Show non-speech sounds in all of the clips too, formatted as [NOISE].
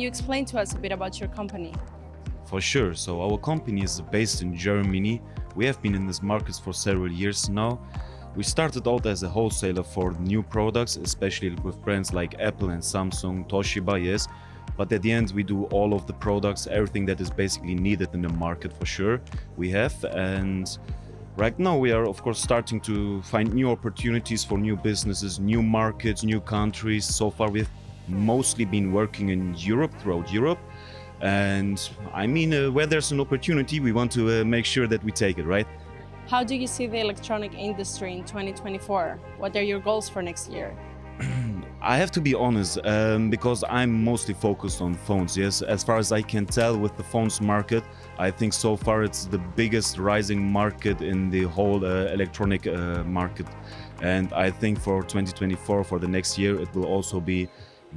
You explain to us a bit about your company? For sure. So our company is based in Germany. We have been in this market for several years now. We started out as a wholesaler for new products, especially with brands like Apple and Samsung, Toshiba, yes. But at the end, we do all of the products, everything that is basically needed in the market for sure. We have, and right now we are, of course, starting to find new opportunities for new businesses, new markets, new countries. So far, we've mostly been working in Europe, throughout Europe and I mean, uh, where there's an opportunity, we want to uh, make sure that we take it, right? How do you see the electronic industry in 2024? What are your goals for next year? [CLEARS THROAT] I have to be honest, um, because I'm mostly focused on phones. Yes, as far as I can tell, with the phones market, I think so far it's the biggest rising market in the whole uh, electronic uh, market, and I think for 2024, for the next year, it will also be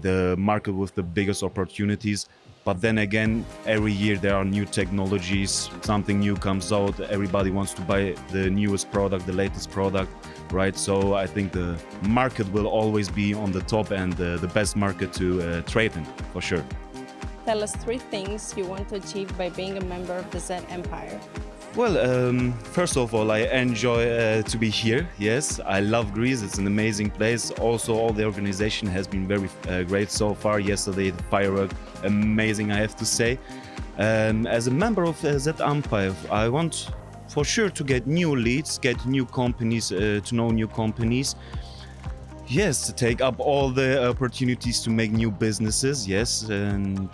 the market with the biggest opportunities but then again, every year there are new technologies, something new comes out, everybody wants to buy the newest product, the latest product, right? So I think the market will always be on the top and uh, the best market to uh, trade in, for sure. Tell us three things you want to achieve by being a member of the Z Empire. Well, um, first of all, I enjoy uh, to be here. Yes, I love Greece. It's an amazing place. Also, all the organization has been very uh, great so far. Yesterday, the firework, amazing, I have to say. Um, as a member of uh, Z Empire, I want for sure to get new leads, get new companies, uh, to know new companies. Yes, to take up all the opportunities to make new businesses. Yes, and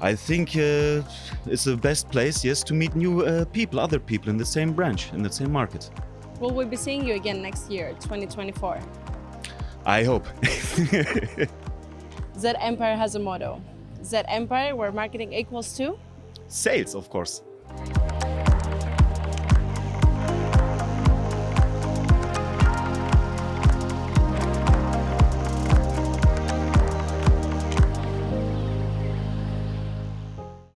I think uh, it's the best place, yes, to meet new uh, people, other people in the same branch, in the same market. Will we be seeing you again next year, 2024? I hope. [LAUGHS] Z Empire has a motto. Z Empire, where marketing equals to? Sales, of course.